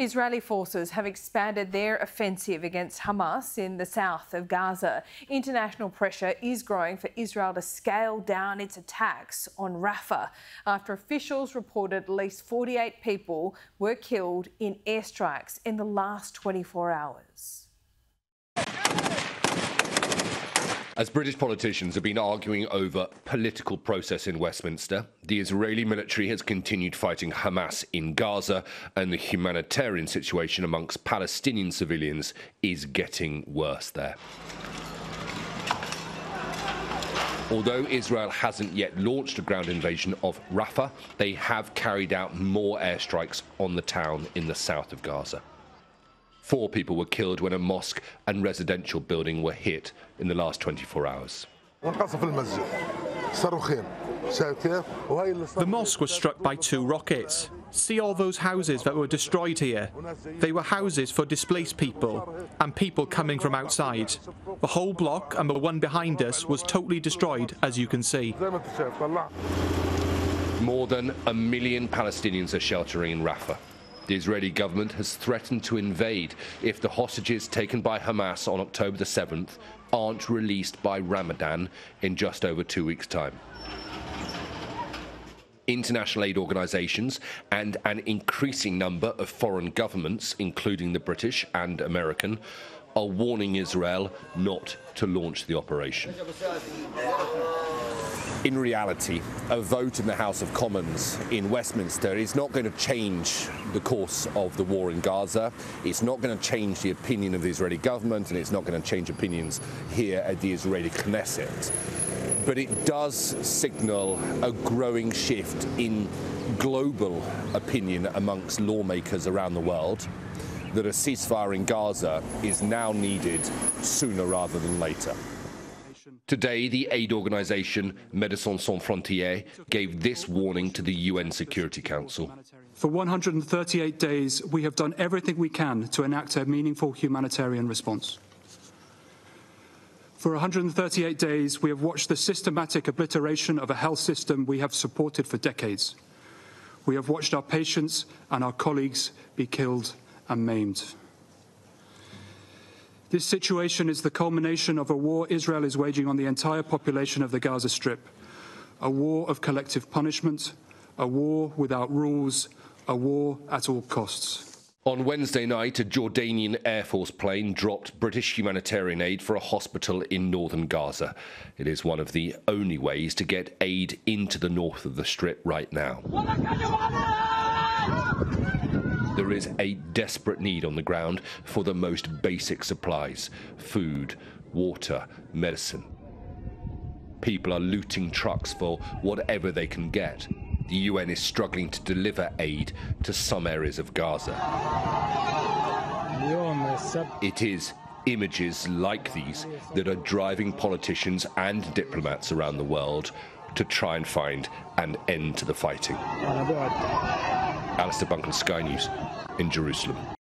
Israeli forces have expanded their offensive against Hamas in the south of Gaza. International pressure is growing for Israel to scale down its attacks on Rafah after officials reported at least 48 people were killed in airstrikes in the last 24 hours. As British politicians have been arguing over political process in Westminster, the Israeli military has continued fighting Hamas in Gaza, and the humanitarian situation amongst Palestinian civilians is getting worse there. Although Israel hasn't yet launched a ground invasion of Rafah, they have carried out more airstrikes on the town in the south of Gaza. Four people were killed when a mosque and residential building were hit in the last 24 hours. The mosque was struck by two rockets. See all those houses that were destroyed here? They were houses for displaced people and people coming from outside. The whole block and the one behind us was totally destroyed, as you can see. More than a million Palestinians are sheltering in Rafah. The Israeli government has threatened to invade if the hostages taken by Hamas on October the 7th aren't released by Ramadan in just over two weeks' time. International aid organisations and an increasing number of foreign governments, including the British and American, are warning Israel not to launch the operation. In reality, a vote in the House of Commons in Westminster is not going to change the course of the war in Gaza. It's not going to change the opinion of the Israeli government, and it's not going to change opinions here at the Israeli Knesset. But it does signal a growing shift in global opinion amongst lawmakers around the world that a ceasefire in Gaza is now needed sooner rather than later. Today, the aid organization Médecins Sans Frontières gave this warning to the UN Security Council. For 138 days, we have done everything we can to enact a meaningful humanitarian response. For 138 days, we have watched the systematic obliteration of a health system we have supported for decades. We have watched our patients and our colleagues be killed and maimed. This situation is the culmination of a war Israel is waging on the entire population of the Gaza Strip. A war of collective punishment, a war without rules, a war at all costs. On Wednesday night, a Jordanian Air Force plane dropped British humanitarian aid for a hospital in northern Gaza. It is one of the only ways to get aid into the north of the Strip right now. There is a desperate need on the ground for the most basic supplies food, water, medicine. People are looting trucks for whatever they can get. The UN is struggling to deliver aid to some areas of Gaza. It is images like these that are driving politicians and diplomats around the world to try and find an end to the fighting. Alistair Bunkall, Sky News in Jerusalem.